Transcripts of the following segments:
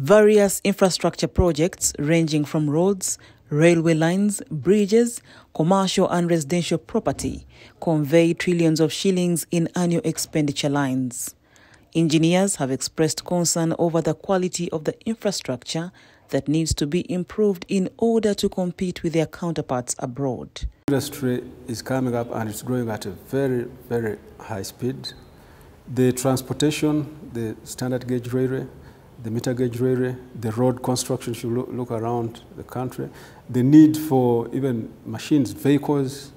Various infrastructure projects ranging from roads, railway lines, bridges, commercial and residential property convey trillions of shillings in annual expenditure lines. Engineers have expressed concern over the quality of the infrastructure that needs to be improved in order to compete with their counterparts abroad. Industry is coming up and it's growing at a very, very high speed. The transportation, the standard gauge railway, the meter gauge railway, the road construction should look, look around the country, the need for even machines, vehicles,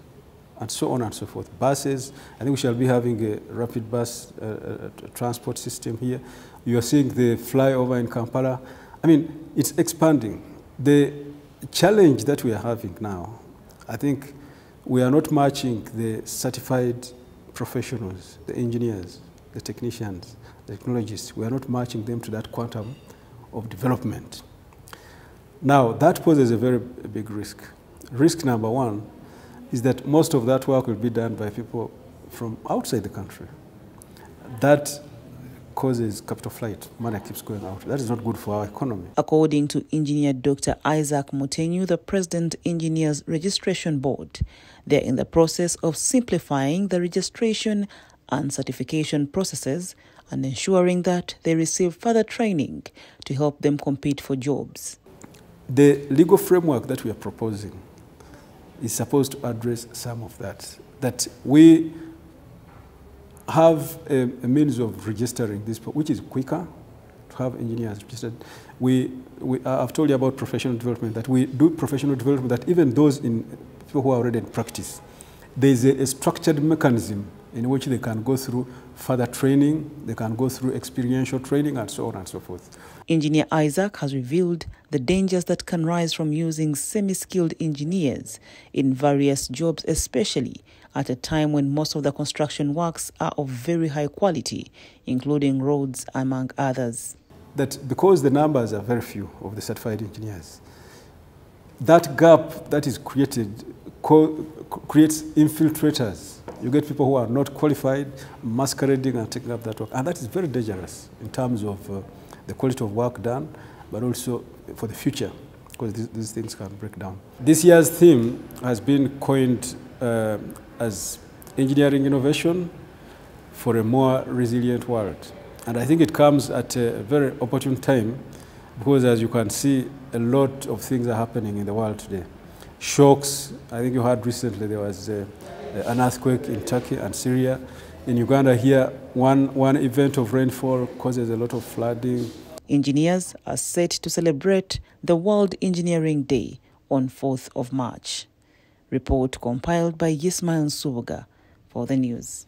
and so on and so forth. Buses, I think we shall be having a rapid bus uh, uh, transport system here. You are seeing the flyover in Kampala. I mean, it's expanding. The challenge that we are having now, I think we are not matching the certified professionals, the engineers, the technicians, the technologists. We are not matching them to that quantum of development. Now, that poses a very big risk. Risk number one is that most of that work will be done by people from outside the country. That causes capital flight. Money keeps going out. That is not good for our economy. According to engineer Dr. Isaac Mutenyu, the President Engineers Registration Board, they're in the process of simplifying the registration and certification processes and ensuring that they receive further training to help them compete for jobs. The legal framework that we are proposing is supposed to address some of that. That we have a, a means of registering this, which is quicker to have engineers registered. We, we, I've told you about professional development, that we do professional development, that even those in people who are already in practice, there's a, a structured mechanism in which they can go through further training, they can go through experiential training, and so on and so forth. Engineer Isaac has revealed the dangers that can rise from using semi skilled engineers in various jobs, especially at a time when most of the construction works are of very high quality, including roads, among others. That because the numbers are very few of the certified engineers, that gap that is created creates infiltrators. You get people who are not qualified, masquerading and taking up that work. And that is very dangerous in terms of uh, the quality of work done, but also for the future, because these, these things can break down. This year's theme has been coined uh, as engineering innovation for a more resilient world. And I think it comes at a very opportune time because as you can see, a lot of things are happening in the world today. Shocks, I think you heard recently there was a, an earthquake in Turkey and Syria. In Uganda here, one, one event of rainfall causes a lot of flooding. Engineers are set to celebrate the World Engineering Day on 4th of March. Report compiled by Yismail Subuga for the news.